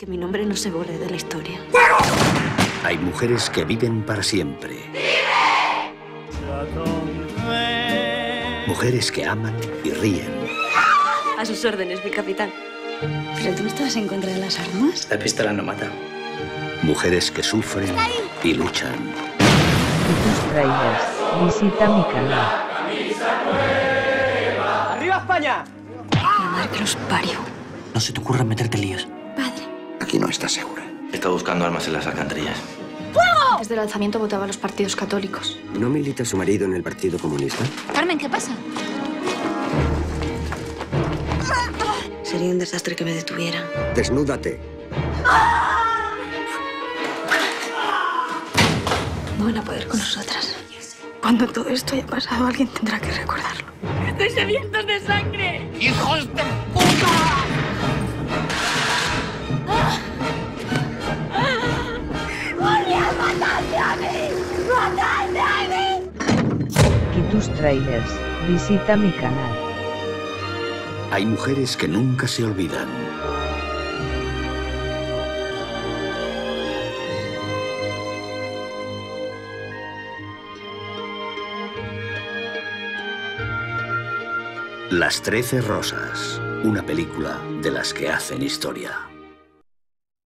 Que mi nombre no se borre de la historia. Hay mujeres que viven para siempre. Mujeres que aman y ríen. A sus órdenes, mi capitán. ¿Pero tú no estás en contra de las armas? La pistola no mata. Mujeres que sufren y luchan. tus trailers, visita mi canal. ¡Arriba España! La madre que los parió. No se te ocurra meterte líos. Aquí no estás segura. Está buscando armas en las alcantarillas. Desde el alzamiento votaba a los partidos católicos. ¿No milita su marido en el Partido Comunista? Carmen, ¿qué pasa? Sería un desastre que me detuvieran. Desnúdate. No van a poder con nosotras. Cuando todo esto haya pasado, alguien tendrá que recordarlo. ¡Estoy sedientos de sangre! Tus trailers, visita mi canal. Hay mujeres que nunca se olvidan. Las Trece Rosas, una película de las que hacen historia.